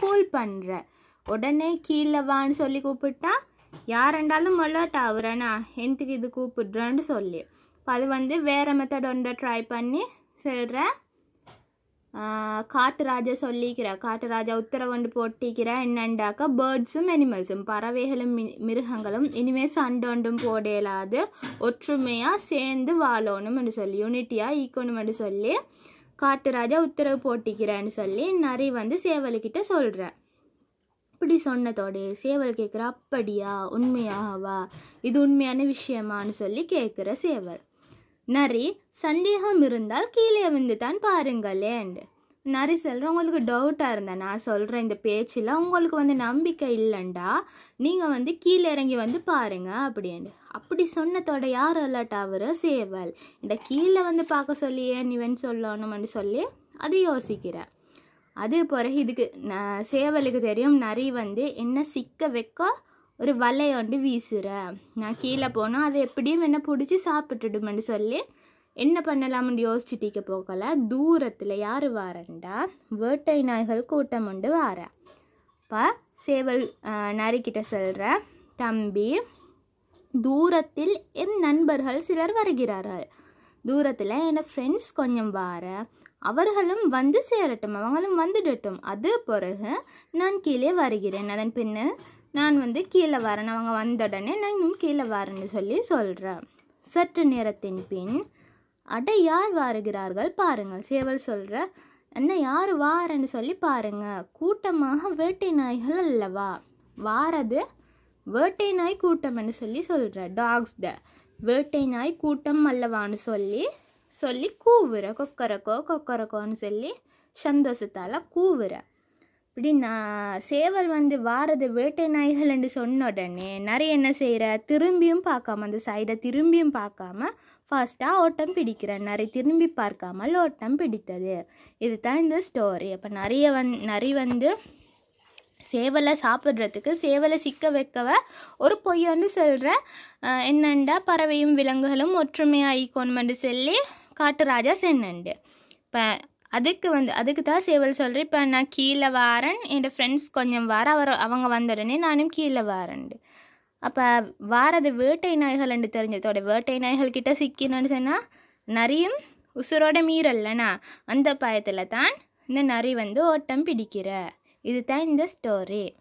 Cool பண்ணுற உடனே கீழே வான்னு சொல்லி கூப்பிட்டா யாரெண்டாலும் அலர்ட் ஆகுறேனா எந்தக்கு இது கூப்பிடுறேன்னு சொல்லி. இப்போ அது வந்து வேறு மெத்தட் ஒன்றை ட்ரை பண்ணி சொல்கிற காட்டுராஜா சொல்லிக்கிற. காட்டுராஜா உத்தரவண்டு போட்டிக்கிற. என்னண்டாக்கா பேர்ட்ஸும் அனிமல்ஸும் பறவைகளும் மி- மிருகங்களும் இனிமேல் சண்டொண்டும் போடலாது. ஒற்றுமையாக சேர்ந்து வாழணும்னு சொல்லி. யூனிட்டியாக ஈக்கணும்னு சொல்லி. காட்டுராஜா உத்தரவு போட்டிக்கிறேன்னு சொல்லி நரி வந்து சேவலுக்கிட்ட சொல்கிற இப்படி சொன்னதோடு சேவல் கேட்குற அப்படியா? உண்மையாகவா இது உண்மையான விஷயமான்னு சொல்லி கேட்குற சேவல். நரி சந்தேகம் இருந்தால் கீழே வந்து தான் பாருங்களேன். நரி சொல்கிறேன் உங்களுக்கு டவுட்டாக இருந்தேன் நான் சொல்கிறேன் இந்த பேச்சில் உங்களுக்கு வந்து நம்பிக்கை இல்லைண்டா. நீங்கள் வந்து கீழே இறங்கி வந்து பாருங்கள் அப்படின்னு. அப்படி சொன்னதோட யார் அலர்ட் ஆகுற சேவல். இந்த கீழே வந்து பார்க்க சொல்லி ஏன் இவன் சொல்லணும்னு சொல்லி அது யோசிக்கிறேன் அது பிறகு இதுக்கு நான் சேவலுக்கு தெரியும் நரி வந்து என்ன சிக்க வைக்க ஒரு வலையை வந்து வீசுகிறேன் நான் கீழே போனால் அதை எப்படியும் என்ன பிடிச்சி சாப்பிட்டுடுமென்னு சொல்லி என்ன பண்ணலாம்னு யோசிச்சுட்டிக்க போகல. தூரத்தில் யார் வாரண்டா? வேட்டை நாய்கள் கூட்டம் உண்டு வார. இப்போ சேவல் நரிக்கிட்ட சொல்கிற தம்பி தூரத்தில் என் நண்பர்கள் சிலர் வருகிறார்கள். தூரத்தில் என் ஃப்ரெண்ட்ஸ் கொஞ்சம் வார. அவர்களும் வந்து சேரட்டும் அவங்களும் வந்துடட்டும். அது பிறகு நான் கீழே வருகிறேன். அதன் பின்ன நான் வந்து கீழே வரேன். அவங்க வந்த உடனே நான் இன்னும் கீழே வரேன்னு சொல்லி சொல்கிறேன் சற்று நேரத்தின் பின் அட யார் வாருகிறார்கள் பாருங்கள். சேவல் சொல்கிற என்ன யார் வாரன்னு சொல்லி பாருங்க. கூட்டமாக வேட்டை நாய்கள் அல்லவா? வாரது? வேட்டை நாய் கூட்டம்னு சொல்லி சொல்கிற டாக்ஸ் த வேட்டை நாய் கூட்டம் அல்லவான்னு சொல்லி சொல்லி கூவுற. கொக்கரக்கோ கொக்கரக்கோன்னு சொல்லி சந்தோஷத்தால் கூவுற. இப்படி நான் சேவல் வந்து வாரது வேட்டை நாய்கள் என்று சொன்ன உடனே நிறைய என்ன செய்கிற திரும்பியும் பார்க்காம அந்த சைடை திரும்பியும் பார்க்காம ஃபர்ஸ்ட்டாக ஓட்டம் பிடிக்கிற நிறைய திரும்பி பார்க்காமல் ஓட்டம் பிடித்தது. இதுதான் இந்த ஸ்டோரி அப்போ நிறைய வந் நரி வந்து சேவலை சாப்பிட்றதுக்கு சேவலை சிக்க வைக்கவ ஒரு பொய்யாண்டு சொல்கிற என்னண்டா பறவையும் விலங்குகளும் ஒற்றுமையாக ஈக்கணுமென்று சொல்லி காட்டுராஜா சென்னண்டு. இப்போ அதுக்கு வந்து அதுக்கு தான் சேவல் சொல்கிறேன் இப்போ நான் கீழே வாரேன் என் ஃப்ரெண்ட்ஸ் கொஞ்சம் வார அவர் அவங்க வந்த உடனே நானும் கீழே வாரேன்டு அப்போ வாரது வேட்டை நாய்கள்னு தெரிஞ்சதோட வேட்டை நாய்கள் கிட்ட சிக்கினு சொன்னால் நரியும் உசுரோட மீறல்லனா அந்த பயத்தில் தான் இந்த நரி வந்து ஓட்டம் பிடிக்கிற. இதுதான் இந்த ஸ்டோரி